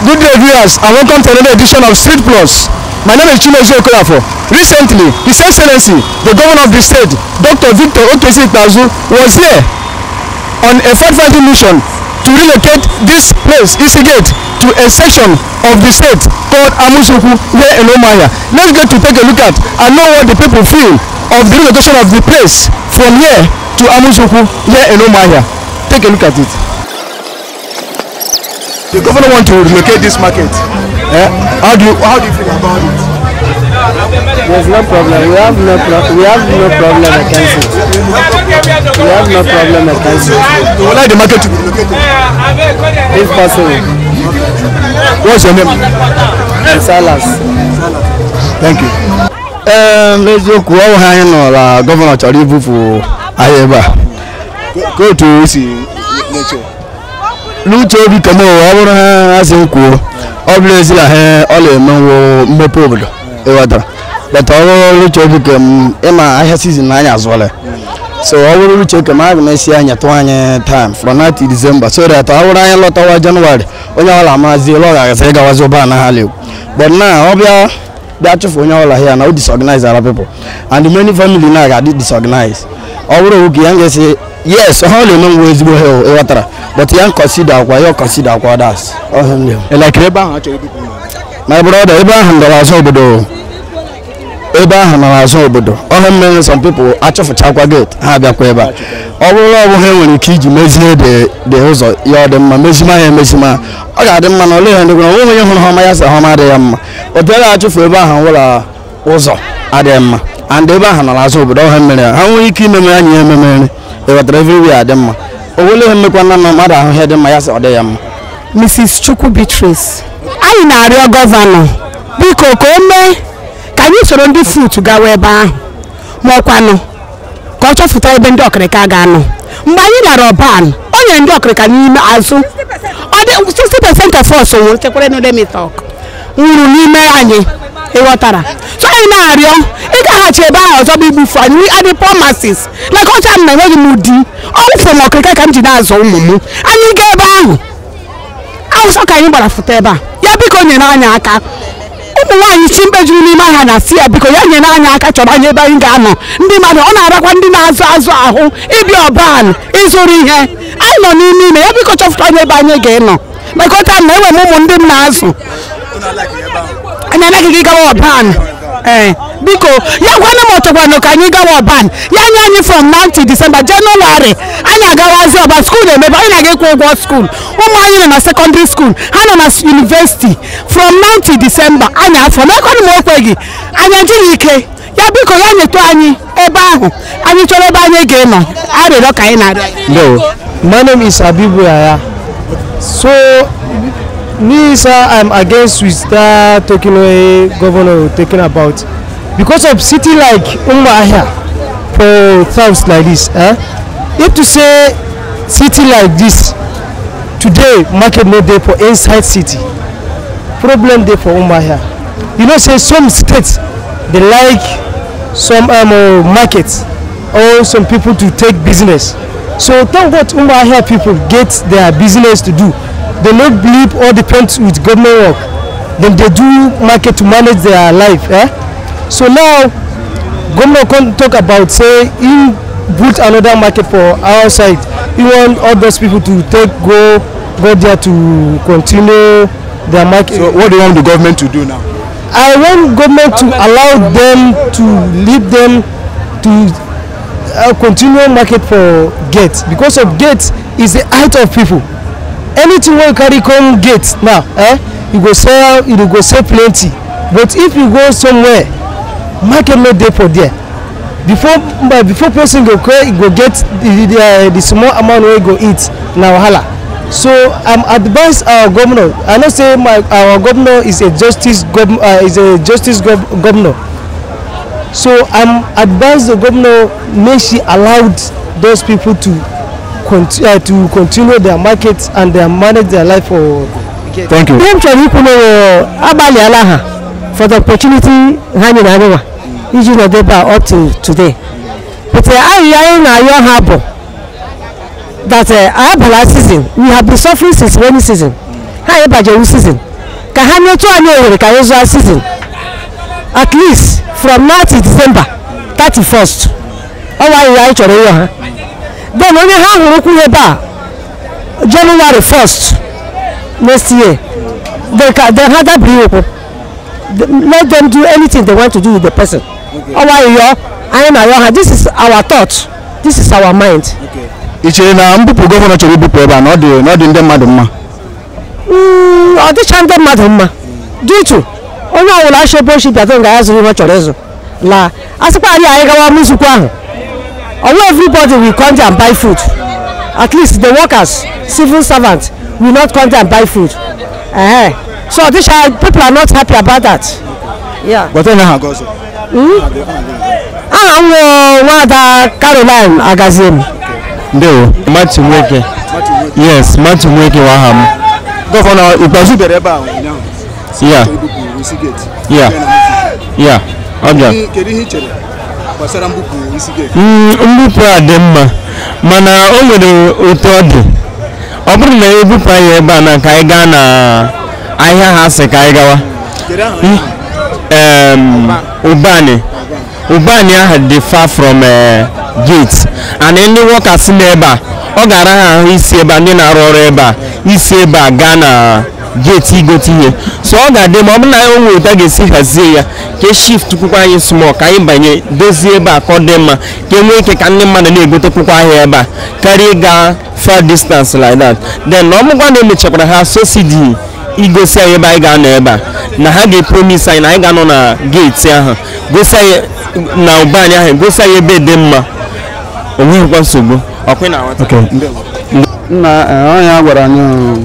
Good day viewers and welcome to another edition of Street Plus. My name is Chimezie Okorafor. Recently, His Excellency, the Governor of the state, Dr. Victor Okesi Ikpeazu, was here on a fact-finding mission to relocate this place, Isigate, to a section of the state called Amusuku here in Umuahia. Let's get to take a look at and know what the people feel of the relocation of the place from here to Amusuku here in Umuahia. Take a look at it. The governor want to relocate this market. Eh? How do you how do you feel about it? There's no problem. We have no pro- we have no problem against it. We have no problem against it. You would like the market to be relocated. If possible, What's your name? Salas. Thank you. N'eziokwu ọ ha anyị nọra gọvanọ chọrọ ibufu ahịa ebe a Ka otu o si na-eche. N'uche obi kama ọ bụrụ ha ha si kwuo ọ bụrụ ezila ha ọ na-emenwo mmepe obodo ị ghọtara bata ọ bụrụ n'uche obi ka m ịma ahịa sizin na anyị azụọla. Ya. so ọ bụrụ n'uche ka m aga m esi anya tụọ anyị time from now till December. So that ọ bụrụ anyị lọtawa January onye ọbụla amazi ụlọ ga-agasị ịgawazi ụba na ha lewu but na ọ bịa bịa chụfụ onye ọbụla here na o disorganize our people. And many family na ga-adị disorganize. Ọ bụrụ owu ka ya ga-esi yes ha na-eme nwe ezigbo ha ị ghọtara but ya consider akwa ya consider akwa das. Elekere ebe ahụ a chọrọ ibipụ mmadụ. my brother ebe ahụ ndọrọ azụ obodo. Ebe ahụ nọrọ azụ obodo. Ọhịa mmiri some people achọfụchakwa gate ha abịakwa ebe a ọ bụrụ ọ bụ ha nwere ike iji mezie de ụzọ ya ọ dị mma mezima ya emezima ọ ga-adị mma na ole ya ndị gwara onwe onye hụrụ họma ya sị họma adịghị mma otu ebe achụfu ebe ahụ nwụrụ ụzọ adịghị mma and ebe ahụ nọrọ azụ obodo ọhịa mmiri ha nwere ike imeme ya nye ya ememere ị ghọtara everywhere adị mma owele ha mmekwa na mmadụ ahụ dị mma ya sị ọ ya mma. Mrs. Chukwu Beatrice anyị na-arịọ gọvanọ biko ka o mee ka anyị soro ndị fut gawa ebe ahụ ma ọkwanụ ka ọ chọpụta ebe ndị ọkịrịka ga-anọ. Mgbe anyị lara ọban o nyere ndị ọkịrịka n'ime azụ. Ọ dị 60% of us nwụrụ chekwara n'udemitọk nwụrụ n'ime anyị ị ghọtara so anyị na-arịọ ịgaghachi ebe ahụ ọzọ bụ igbufu anyị. Adị promises lekọcha m na enweghị m di wụfere m ọkịrịka ka m ji na-azụ ụmụ m. Anyị gaa ebe ahụ. Awụsa ka anyị gbara foto ebe a. Ya biko nyere anyị aka. Ụmụ nwaanyị chi mkpejuru n'ime ahịa na si ya biko ya nyere anyị aka chọrọ anyị ebe anyị ga-anọ. Ndị mmadụ ọ na-arakwa ndị na-azụ azụ ahụ ịbịa ọban ịzụrụ ihe. Anyị nọ n'ime ime ya biko chọpụta anyị ebe anyị ga-enọ mekọta na enwe m ụmụ ndị m na-azụ. Anyị anaghị gị gawa ọban? Biko ya gwana m ọchọkwanụ ka anyị gawa ọban. Ya nye anyị from now till December January. Anyị agawazi ọban skuul na-emebe anyị na-aga ịkwụ ụgwọ skuul ụmụ anyị nọ na secondary school ha nọ na university. From now till December anyị afọ. Mekwanụ m okweghị anyị adịghị ike. Ya biko ya nyetụ anyị ebe ahụ. Anyị chọrọ ebe anyị ga-enọ. Arịrịọ ka anyị na-arịọ. My name is Abibu Yaya. So, me sir, I'm against with that taking away governor taking about because of city like Umuahia for towns like this. Eh? If to say city like this today market no dey for inside city problem dey for Umuahia. You know say some states dey like some um, uh, or some people to take business. So thank God Umuahia people get their business to do. They no believe or depend with government work. Then they do market to manage their life. Eh? So now governor come talk about say he put another market for outside. He want all those people to take go go there to continue their market. So what do you want the government to do now? I want government to allow them to leave them to uh, continue market for gate because of gate is the height of people anything wey you carry come gate now eh you go sell you go sell plenty. But if you go somewhere market no dey for there. Before before person go go go get the the, uh, the small amount wey go eat na wahala. So i'm advise our governor i know say my our governor is a justice gov uh, is a justice gov governor. So i'm advise the governor make she allowed those people to conti uh, to continue their market and their manage their life for. Thank you. ihe m chọrọ ikwu na agbalịala ha for the opportunity ha nyere anyị nwa iji nọdụ ebe a up to today. But arịrịọ anyị na-arịọ ha bụ that uh, our bala season we have been suffering since rainy season. Ha anyị bajewu season. Ka ha nyetụ anyị ohere ka anyị zụọ season. At least from now till december 31st ọnwa ahịhịa anyị chọrọ ịyọ ha then onye ha hụrụ okwu ebe a january 1st next year they can they ha dabiri okwu let them do anything they want to do with the person. Ọnwa ahịhịa anyị na-ayọ ha this is our thought. This is our mind. Ị chere na mbupụ gọvanọ chọrọ ibupụ ebe a na ọ dị na ndị mmadụ mma. Mm, ọ dịcha ndị mmadụ mma. Dịtụ onye ọbụla achọ ebe ochi bịata nga ya zụrụ ihe ọ chọrọ ịzụ. Laa a sịkwarị anyị gawa muzukwu ahụ. Ọwụ everybody will come there and buy food at least the workers civil servants will not come there and buy food. Uh so ọdịcha people are not happy about that. Yeah. onye ha aga ọzọ aha m wụ nwada caroline agaziem ndewo Matthew Nweke. Yes, Matthew Nweke wa aha m. gọvanọ ikpeazụ bịara ebe a ụnyaahụ geeti yeah, yeah. Ọ bịa. kedu ihe ị chere mbupụ Mm, a dị mma mana o nwere otu ọ dị. Ọ bụrụ na ebupụ anyị ebe a na ka anyị gaa na ahịa ha sị ka anyị gawa. Um, Ubani. Ubani ahụ dị far from uh, gate. And ndị workers nọ ebe a ọ gara ha ahụ isi ebe a ndị na-arụ ọrụ ebe a isi ebe a gaa na gate igote ihe. So ọ ga-adị ma ọ bụrụ na anyị onwe ụta ga-esi hazie ya ka e shift kwukwa anyị small ka anyị banye dozie ebe a ka ọ dị mma ka e nwee ike ka ndị mmadụ na-egote kwukwa ahịa ebe a karịa ịga far distance like that. Then na ọmụgwa na emechakwara ha subsidy igosi anyị ebe anyị ga-anọ ebe a na ha ga-epromise anyị na anyị ga-anọ na geeti ahụ gosi anyị na ụbanyị ahụ gosi anyị ebe dị mma. O nweghịkwa nsogbu ị na-aghọta. Nna onye a gwara anyị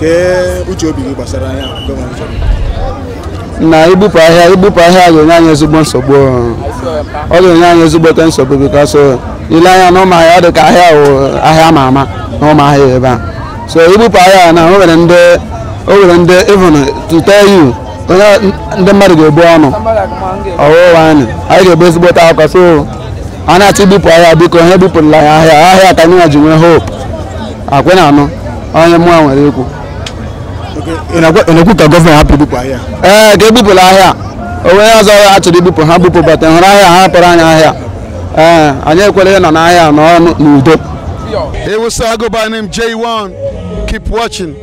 kee uche obi gị gbasara chọrọ na ibupụ ahịa ibupụ ahịa ga-enye anyị ezigbo nsogbu. Ọ ga-enye anyị ezigbote nsogbu bikos ile anya na ụmụ ahịa ọ dị ka ahịa wụ ahịa ama ama na ụmụ ahịa ebe a. So ibupụ ahịa na o nwere ndị o ndị even to onye ndị mmadụ ga-ebu ọnụ. Ọwụwa anyị anyị ga-ebu ezigbote akụkọ so a na-achọ ibupụ ahịa biko onye bupụrụla ya ahịa ahịa ka anyị ji nwee hope. Akwị na anụ onye mụọ nwere ikwu. Na-ekwu ka gọvanọ hapụ ibupụ ahịa ee ka ebupụla ahịa onwe onye ọzọ ha chọrọ ibupụ ha bupụ bata hụrụ ahịa ha hapụrụ anyị ahịa ee anyị ekwere ịnọ n'ahịa nọ n'udo Hey, what's up? I go by the name J1. Keep watching.